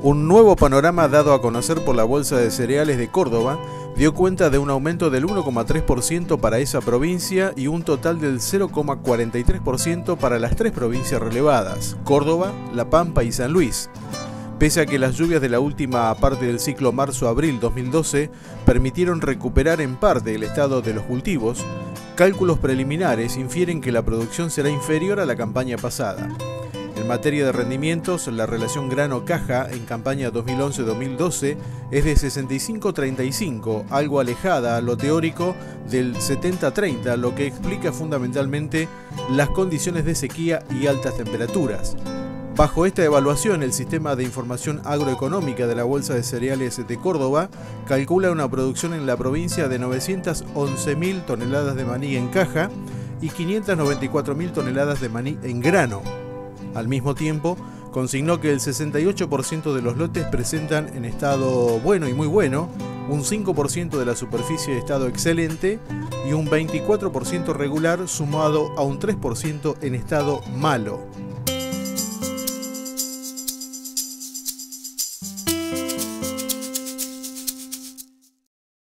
Un nuevo panorama dado a conocer por la Bolsa de Cereales de Córdoba dio cuenta de un aumento del 1,3% para esa provincia y un total del 0,43% para las tres provincias relevadas, Córdoba, La Pampa y San Luis. Pese a que las lluvias de la última parte del ciclo marzo-abril 2012 permitieron recuperar en parte el estado de los cultivos, cálculos preliminares infieren que la producción será inferior a la campaña pasada. Materia de rendimientos, la relación grano-caja en campaña 2011-2012 es de 65-35, algo alejada a lo teórico del 70-30, lo que explica fundamentalmente las condiciones de sequía y altas temperaturas. Bajo esta evaluación, el Sistema de Información Agroeconómica de la Bolsa de Cereales de Córdoba calcula una producción en la provincia de 911.000 toneladas de maní en caja y 594.000 toneladas de maní en grano. Al mismo tiempo, consignó que el 68% de los lotes presentan en estado bueno y muy bueno, un 5% de la superficie de estado excelente y un 24% regular sumado a un 3% en estado malo.